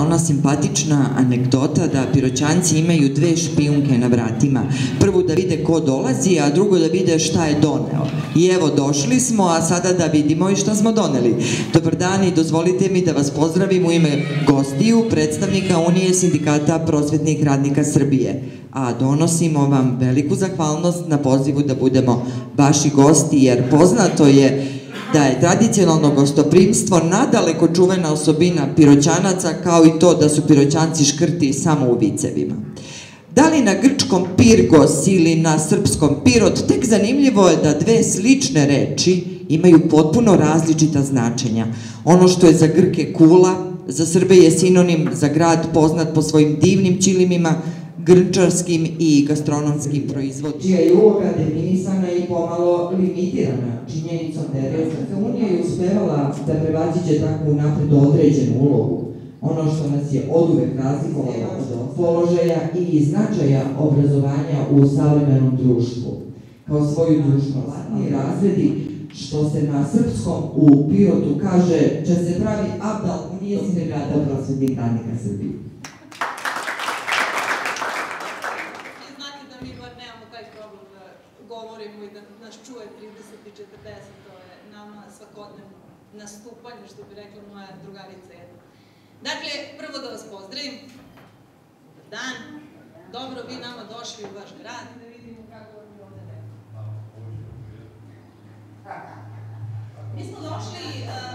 ona simpatična anegdota da piroćanci imaju dve špijunke na vratima. Prvu da vide ko dolazi, a drugo da vide šta je doneo. I evo, došli smo, a sada da vidimo i šta smo doneli. Dobar dan i dozvolite mi da vas pozdravim u ime gostiju, predstavnika Unije sindikata prosvetnih radnika Srbije. A donosimo vam veliku zahvalnost na pozivu da budemo vaši gosti, jer poznato je da je tradicionalno gostoprimstvo nadaleko čuvena osobina piroćanaca, kao i to da su piroćanci škrti samo u vicevima. Da li na grčkom pirgos ili na srpskom pirot, tek zanimljivo je da dve slične reči imaju potpuno različita značenja. Ono što je za Grke kula, za Srbe je sinonim za grad poznat po svojim divnim čilimima, grčarskim i gastronomskim proizvodima. Čija je uloga definisana i pomalo limitirana činjenicom da je Evropska unija i uspevala da prevaziđe takvu napred određenu ulogu. Ono što nas je od uvek razlikovalo od položaja i značaja obrazovanja u savremenom društvu. Kao svoju dužnost i razredi što se na srpskom u Pirotu kaže će se pravi abdal nije sindikata prosvetnih radnika Srbije. Govorimo i da nas čuje 30 i 40, to je nama svakodnevno nastupanje, što bi rekla moja drugarica jedna. Dakle, prvo da vas pozdravim. Dobar dan. Dobro, vi nama došli u vaš grad i da vidimo kako vam je ovde lepo. Mi smo došli uh,